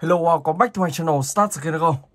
Hello, welcome back to my channel. Start again go.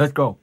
Let's go.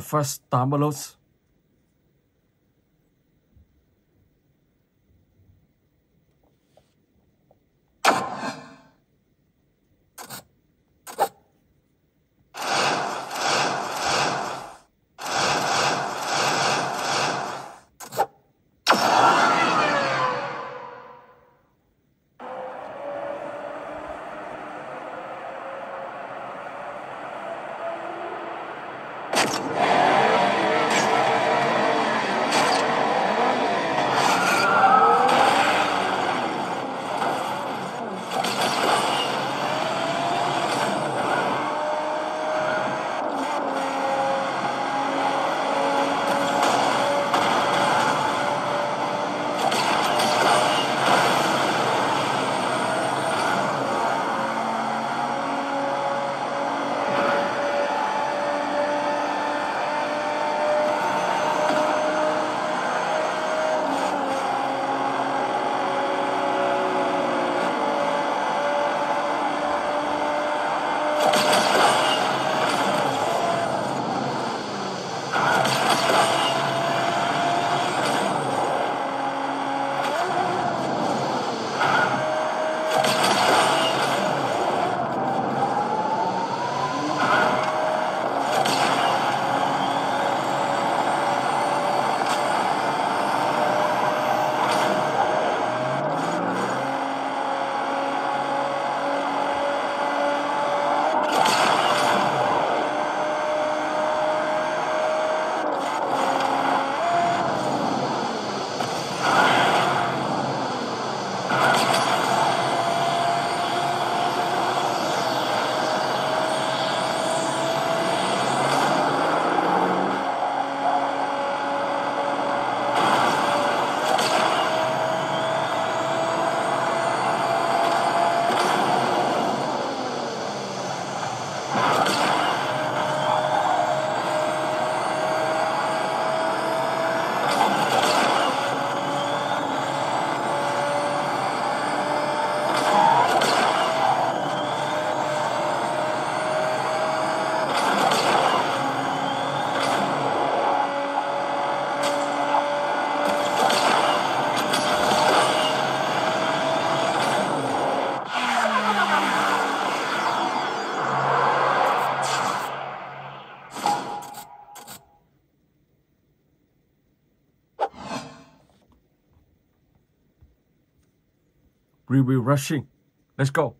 First timer We will rushing. Let's go.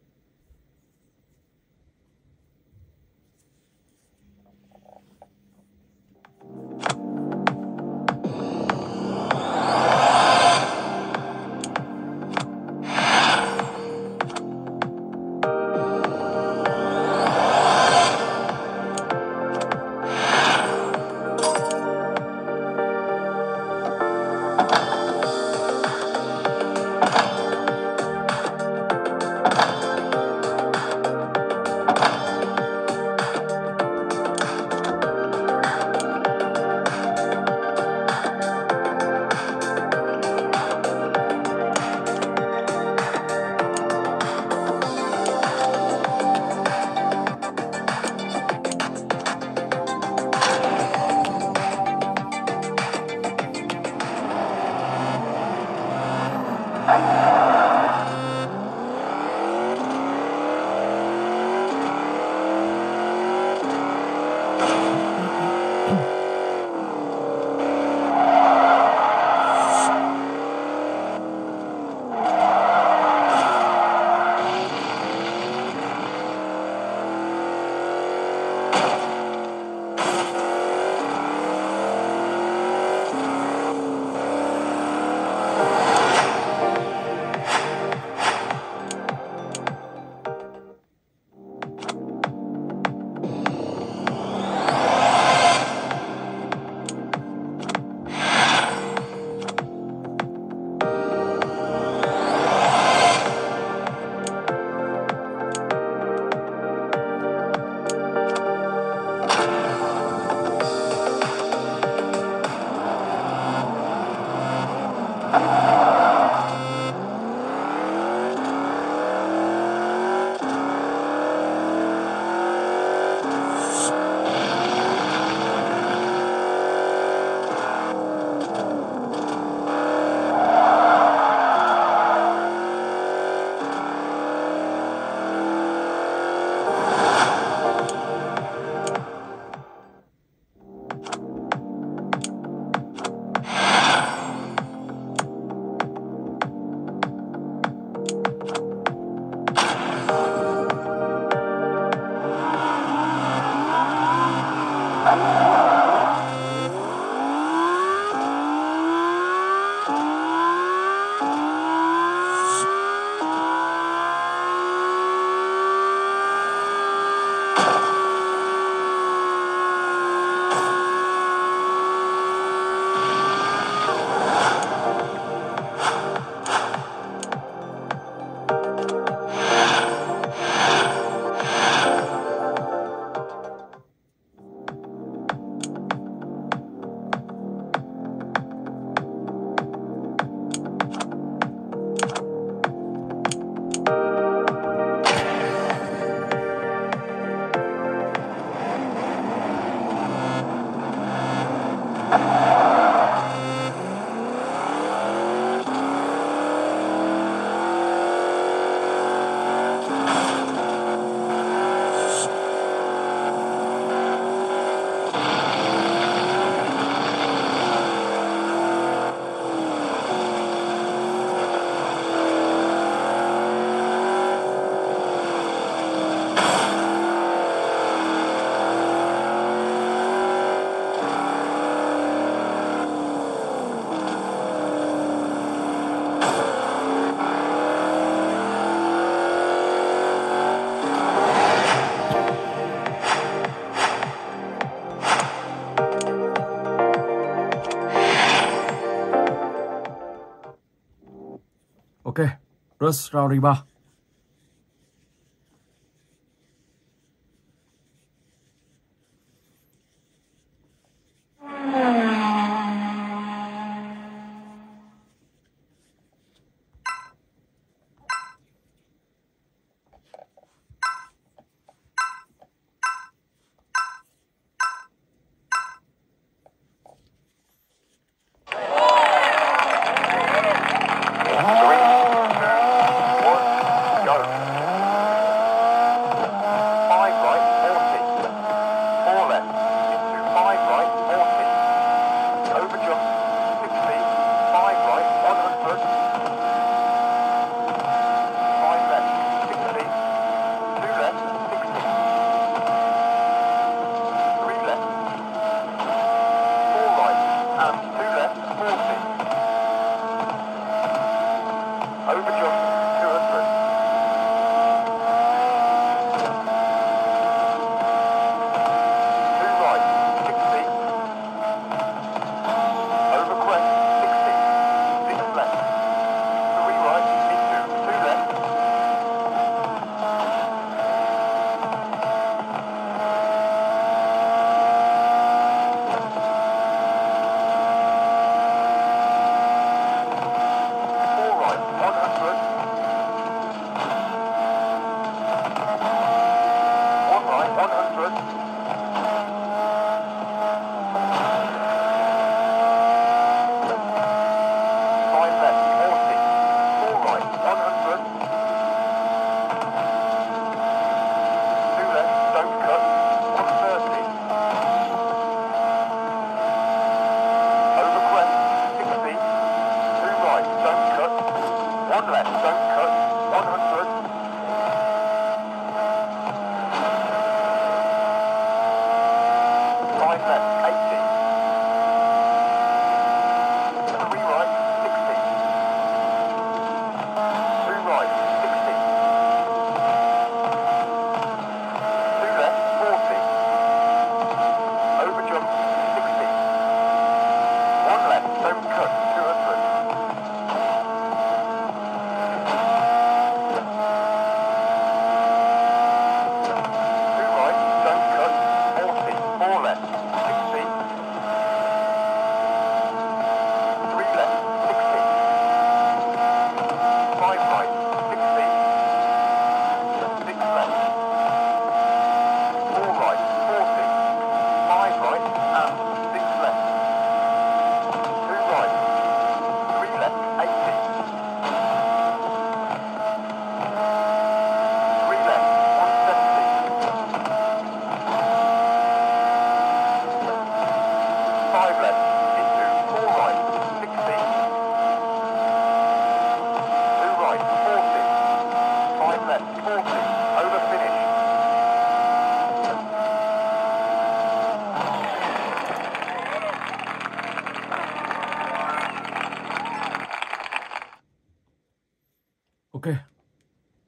Rush round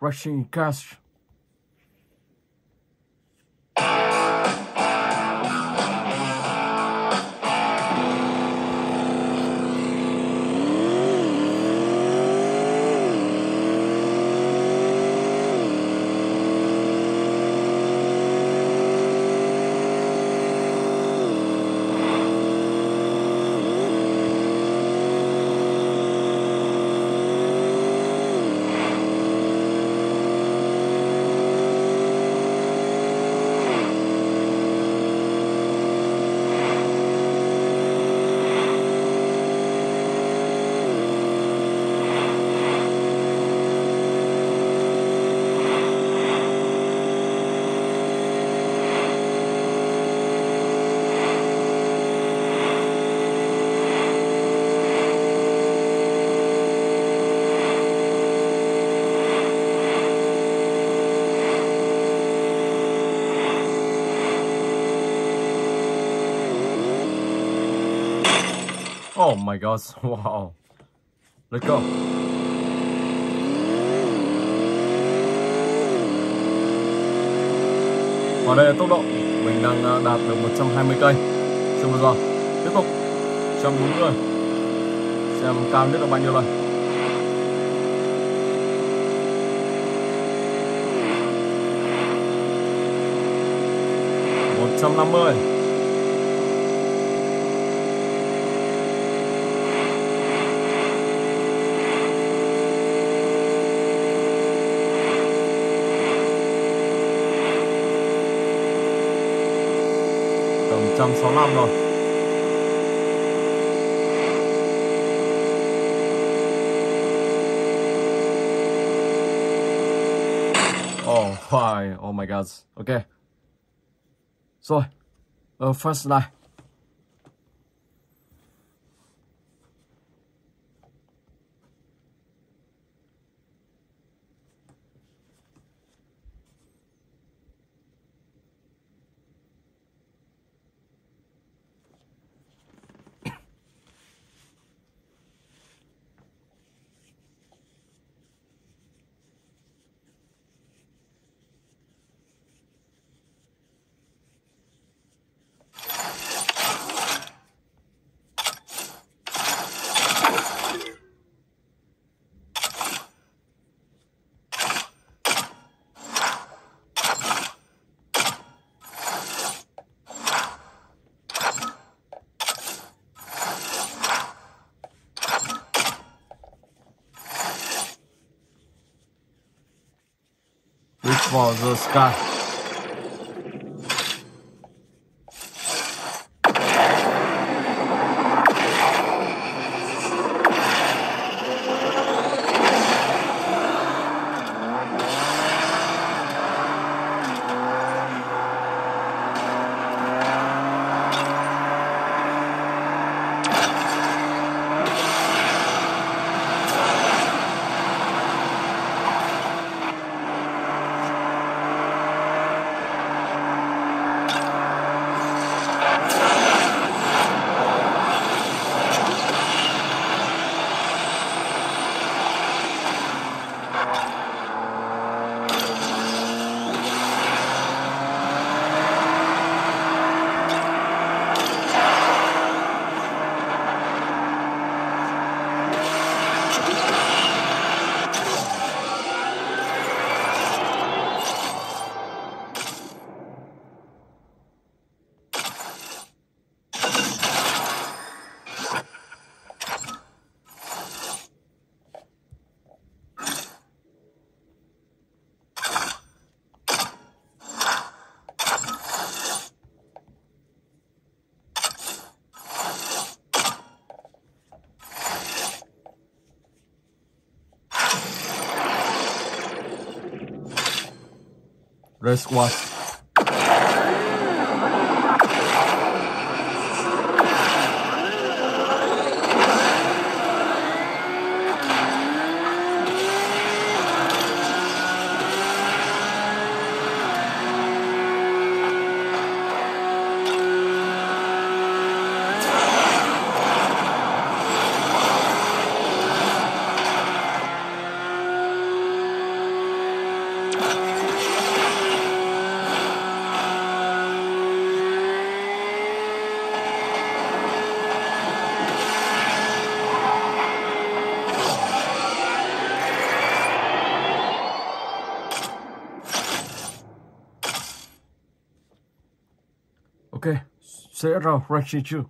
Russian cash. Oh my god. Wow. Let's go. Và đây là tốc độ Mình đang à, đạt được 120 cây Xem bây giờ Tiếp tục 140 Xem cao nhất là bao nhiêu lần một trăm năm mươi Oh, why? Oh my god. Ok. So, Ờ, first line. Bom, os. Sky. Race sẽ ra Rexy chưa?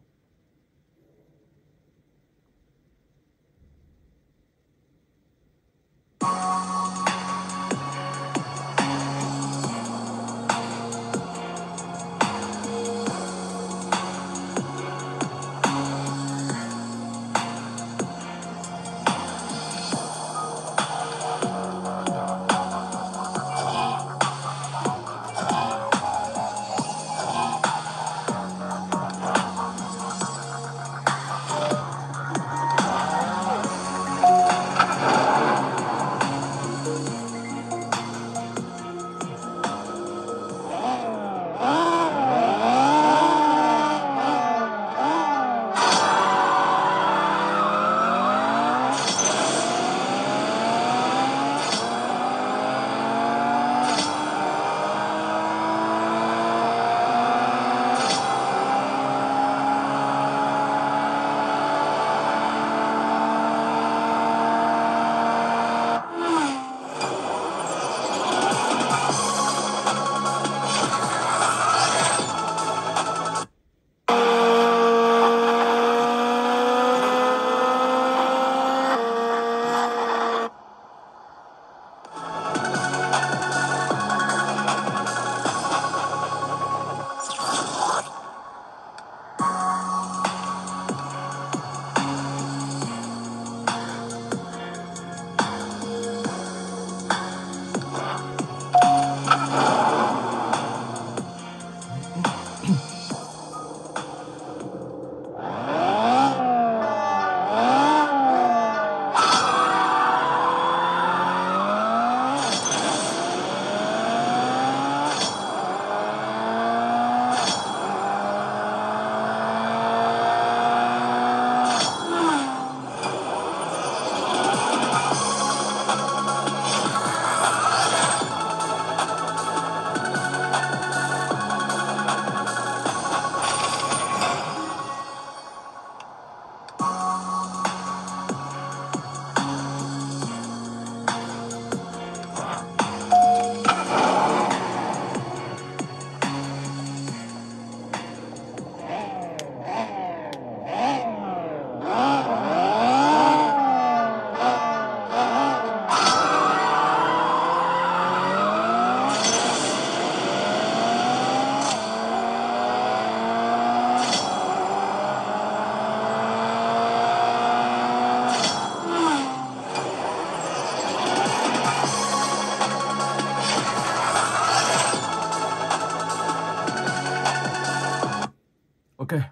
Ok.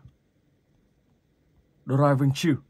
Driving chill.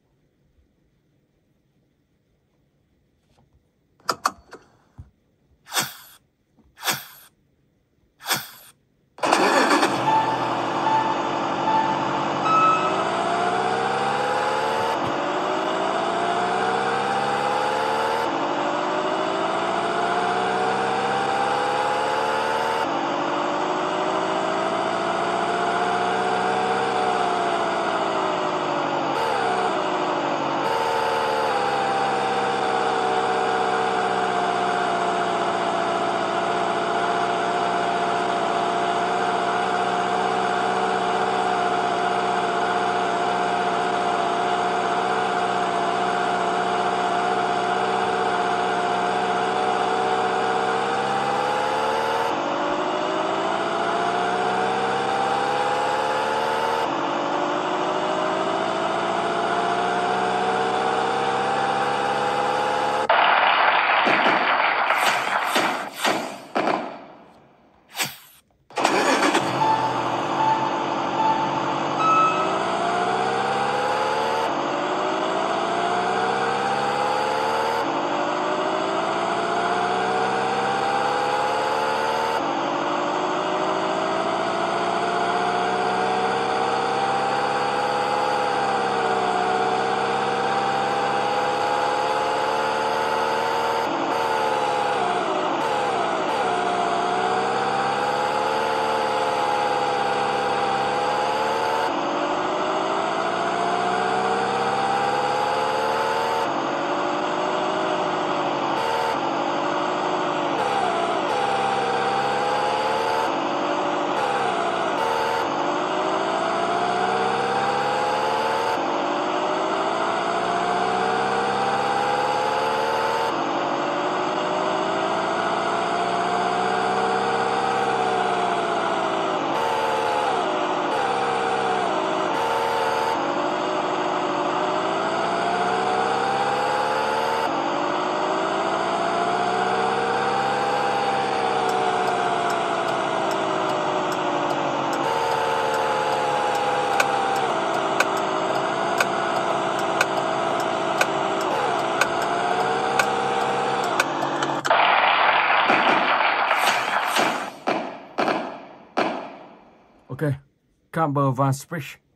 Camper Van Beach.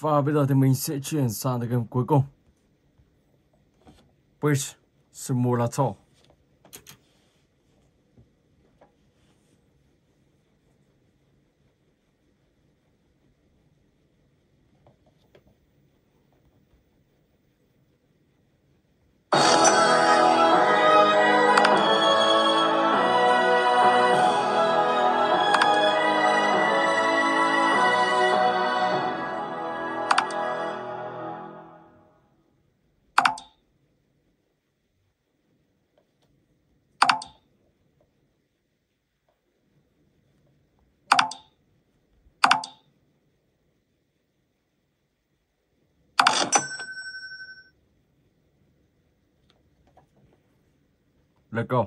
Và bây giờ thì mình sẽ chuyển sang cái game cuối cùng. Bridge Simulator. Let go.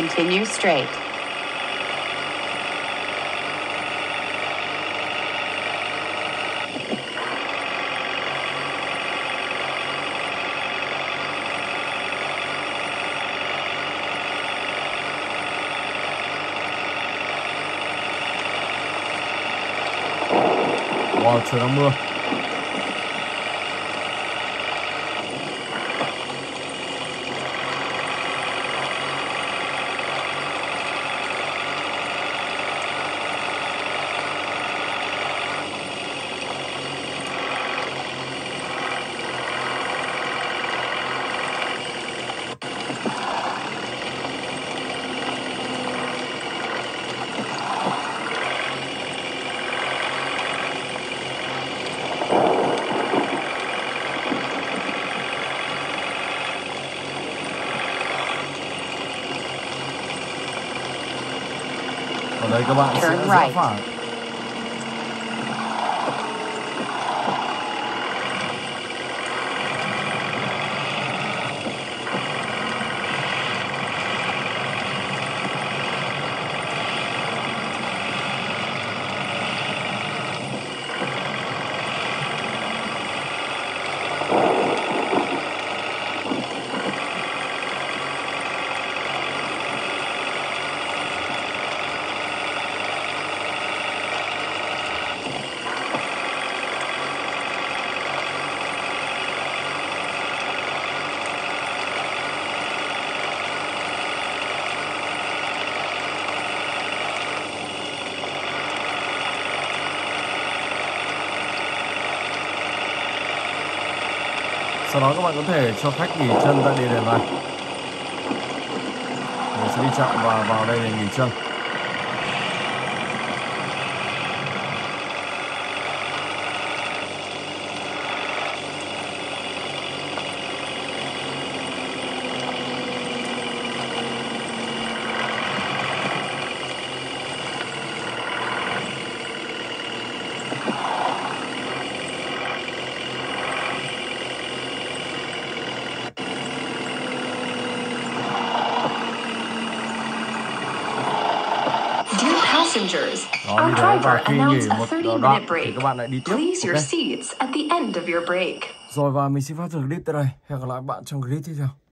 Continue straight. Đang Turn right. Sau đó các bạn có thể cho khách nghỉ chân tại địa điểm này. Mình sẽ đi chạm và vào đây để nghỉ chân. Thế và driver khi nghỉ một 30 đoạn thì break. các bạn lại đi tiếp. Please your ok? seats at the end of your break. Rồi và mình xin phép dừng clip tại đây. Hẹn gặp lại các bạn trong clip tiếp theo.